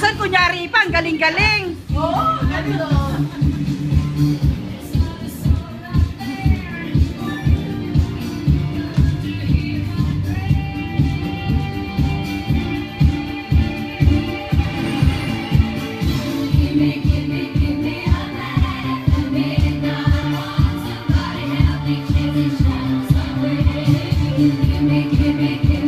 Minsan kunyari pa, ang galing-galing. Oo, oh, ganito. Make it, make it.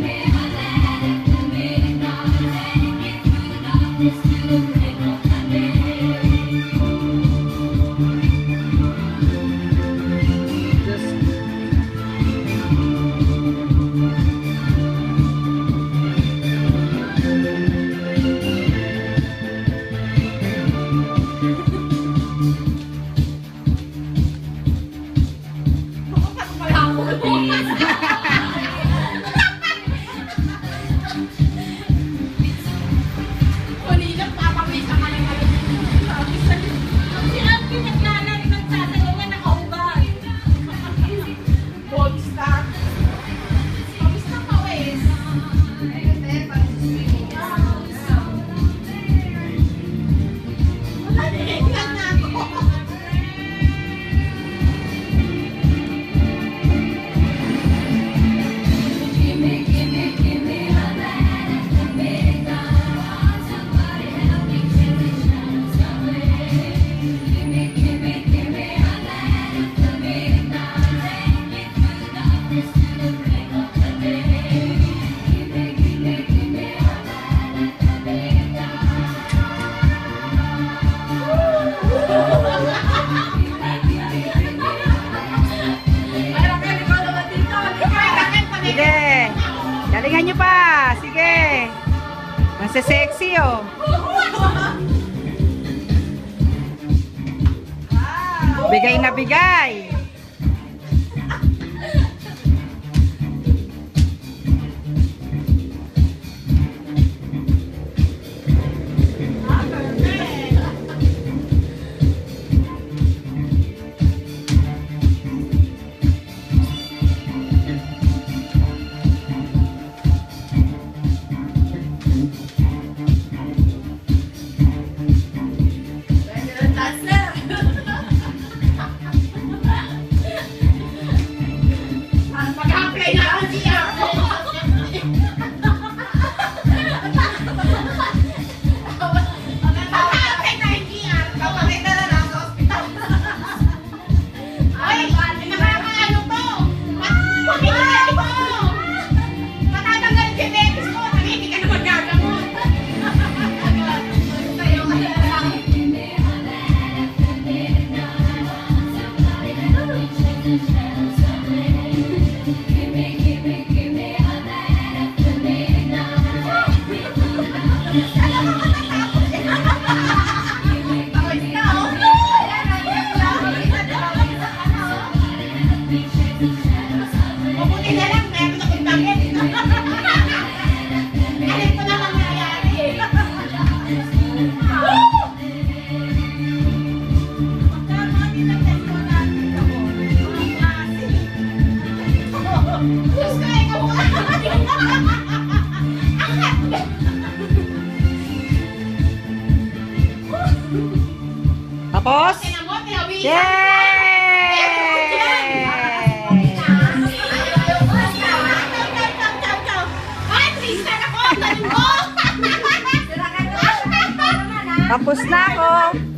Nasa-sexy, oh. Bigay na bigay. Just gonna go. Tapos? Yay! Tapos na ako.